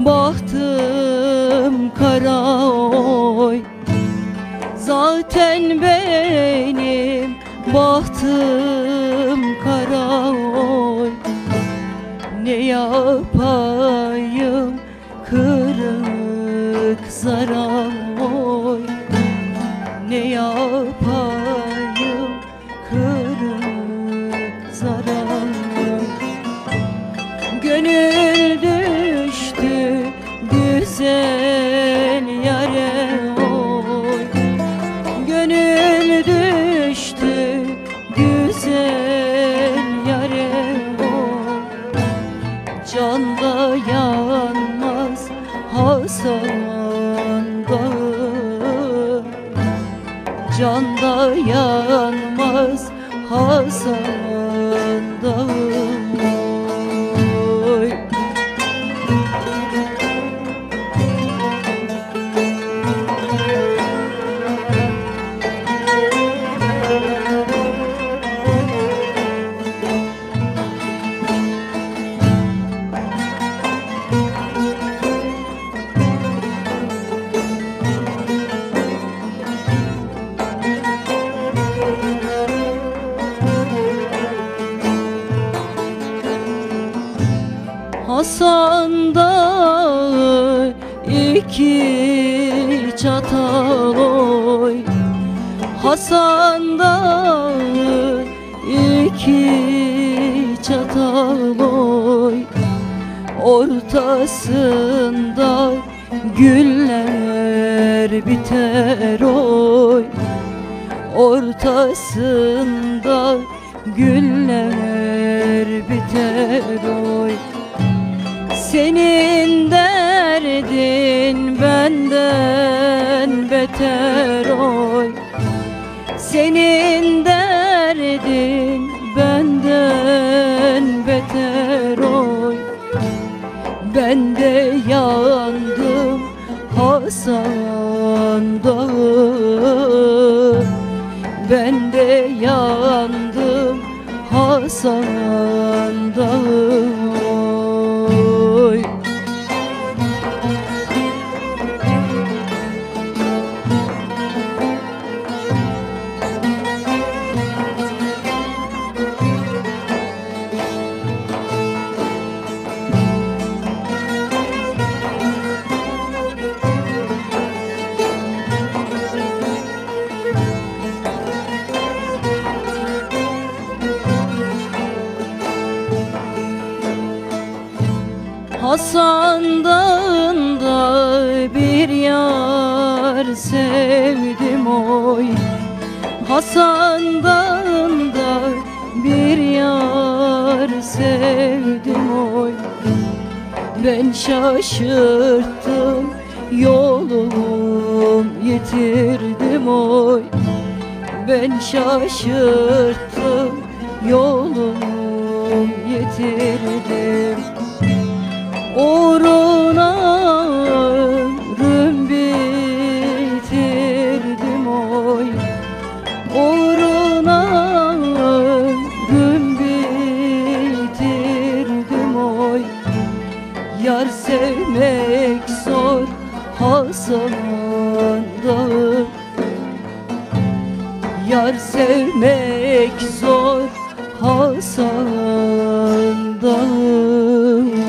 Bahtım kara oy. Zaten benim bahtım kara oy. Ne yapayım kırık zaram oy. Ne yapayım kırık zaram oy. Gönül Canda yanmaz Hasan dağı Canda yanmaz Hasan dağı Hasan Dağı iki çatal oy. Hasan Dağı iki çatal oy. Ortasında güller biter oy. Ortasında güller biter oy senin derdin benden beter oy. Senin derdin benden beter oy. Ben de yandım Hasan Dağı. Ben de yandım Hasan Dağı Hasan Dağı'nda bir yar. Sevdim oy Hasan Dağı'nda bir yar. Sevdim oy Ben şaşırttım yolum yitirdim oy. Ben şaşırttım yolum yitirdim Uğruna ömrüm bitirdim oy. Uğruna ömrüm bitirdim oy. Yar sevmek zor Hasan Dağı Yar sevmek zor Hasan Dağı